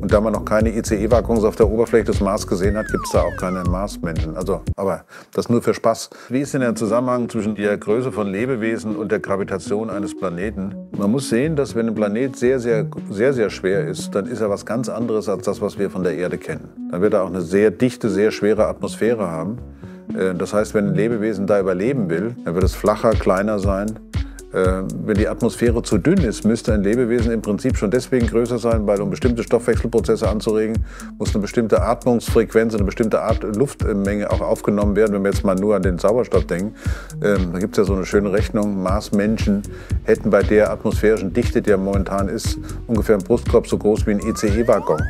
Und da man noch keine ICE-Waggons auf der Oberfläche des Mars gesehen hat, gibt es da auch keine Marsmenschen. Also, aber das nur für Spaß. Wie ist denn der Zusammenhang zwischen der Größe von Lebewesen und der Gravitation eines Planeten? Man muss sehen, dass wenn ein Planet sehr, sehr, sehr, sehr schwer ist, dann ist er was ganz anderes als das, was wir von der Erde kennen. Dann wird er auch eine sehr dichte, sehr schwere Atmosphäre haben. Äh, das heißt, wenn ein Lebewesen da überleben will, dann wird es flacher, kleiner sein wenn die Atmosphäre zu dünn ist, müsste ein Lebewesen im Prinzip schon deswegen größer sein, weil um bestimmte Stoffwechselprozesse anzuregen, muss eine bestimmte Atmungsfrequenz, eine bestimmte Art Luftmenge auch aufgenommen werden. Wenn wir jetzt mal nur an den Sauerstoff denken, ähm, da gibt es ja so eine schöne Rechnung, Marsmenschen hätten bei der atmosphärischen Dichte, die ja momentan ist, ungefähr einen Brustkorb so groß wie ein ECE-Waggon.